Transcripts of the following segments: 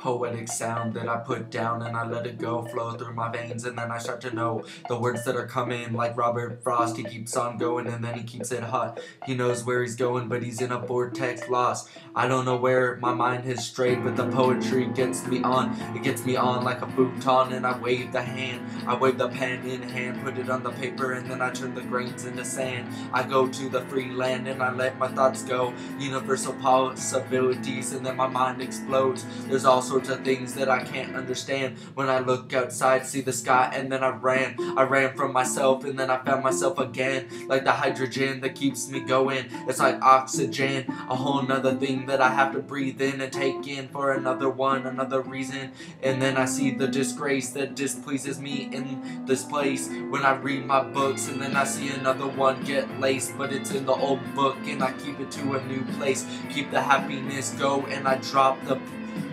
poetic sound that I put down and I let it go flow through my veins. And then I start to know the words that are coming like Robert Frost he keeps on going and then he keeps it hot. He knows where he's going but he's in a vortex lost. I don't know where my mind has strayed but the poetry gets me on. It gets me on like a futon and I wave the hand. I wave the pen in hand put it on the paper and then I turn the grains into sand. I go to the free land and I let my thoughts go. Universal possibilities and then my mind explodes. There's also sorts of things that I can't understand. When I look outside, see the sky, and then I ran. I ran from myself, and then I found myself again. Like the hydrogen that keeps me going. It's like oxygen, a whole nother thing that I have to breathe in and take in for another one, another reason. And then I see the disgrace that displeases me in this place. When I read my books, and then I see another one get laced, but it's in the old book, and I keep it to a new place. Keep the happiness go, and I drop the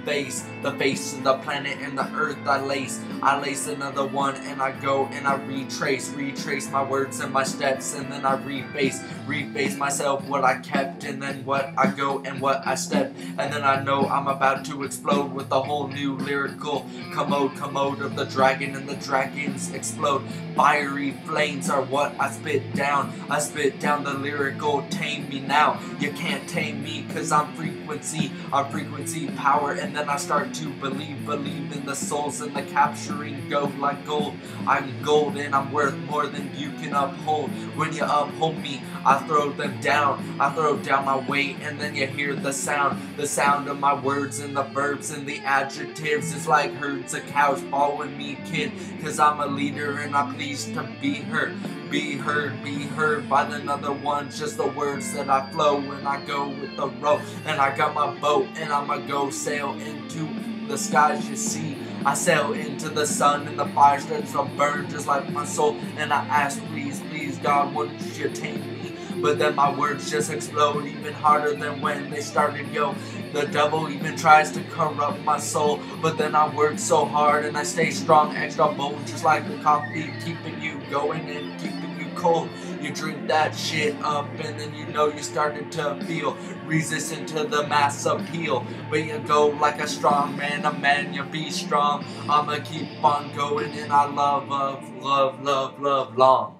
face, the face of the planet and the earth I lace. I lace another one and I go and I retrace, retrace my words and my steps and then I reface, reface myself what I kept and then what I go and what I step and then I know I'm about to explode with a whole new lyrical commode, commode of the dragon and the dragons explode. Fiery flames are what I spit down. I spit down the lyrical, tame me now. You can't tame me cause I'm frequency, I'm frequency power and then I start to believe, believe in the souls and the capturing gold like gold. I'm gold and I'm worth more than you can uphold. When you uphold me, I throw them down. I throw down my weight and then you hear the sound. The sound of my words and the verbs and the adjectives. It's like herds of cows following me, kid. Cause I'm a leader and I'm pleased to be heard be heard, be heard by another one. Just the words that I flow when I go with the rope. And I got my boat and I'ma go sail into the skies you see. I sail into the sun and the fire starts to burn just like my soul. And I ask, please, please, God, wouldn't you take me? But then my words just explode even harder than when they started, yo. The devil even tries to corrupt my soul. But then I work so hard and I stay strong, extra bold, just like the coffee, keeping you going and keeping you cold. You drink that shit up and then you know you started to feel resistant to the mass appeal. But you go like a strong man, a man, you be strong. I'ma keep on going and I love, love, love, love, love long.